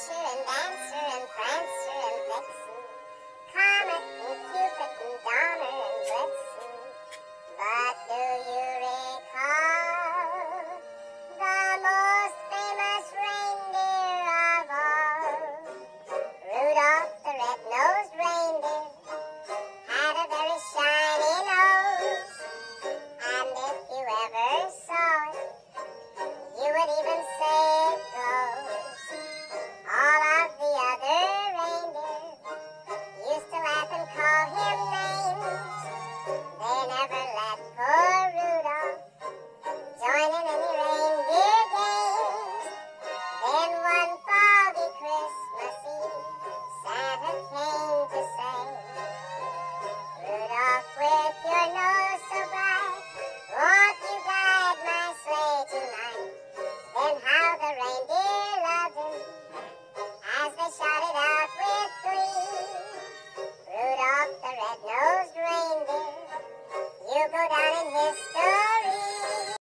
dancer and dancer and prancer. never let go. go down in history.